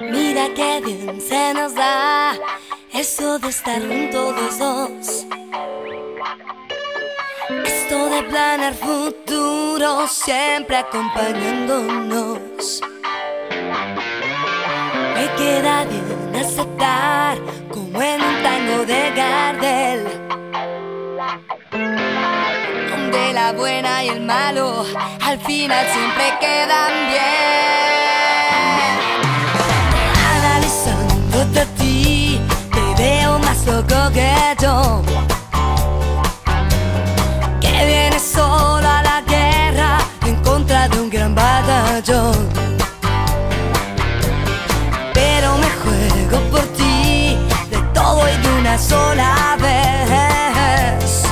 Mira qué bien se nos da eso de estar juntos los dos. Esto de planear futuro siempre acompañándonos. Me queda bien aceptar como en un tango de Gardel. Donde la buena y el malo al final siempre quedan bien. Loco que vienes solo a la guerra en contra de un gran batallón. Pero me juego por ti de todo y de una sola vez.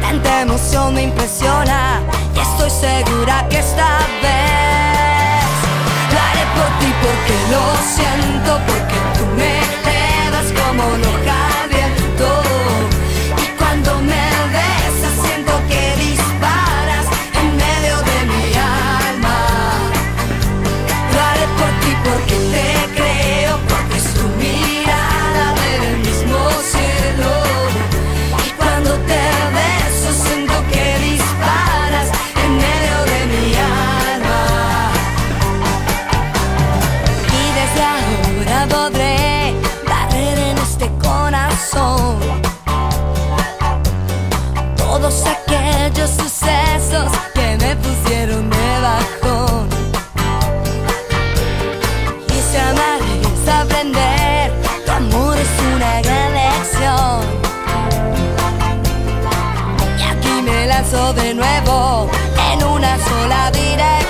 Tanta emoción me impresiona y estoy segura que esta vez corazón todos aquellos sucesos que me pusieron de bajón. Y si amar es aprender, tu amor es una gran lección. Y aquí me lanzo de nuevo en una sola dirección.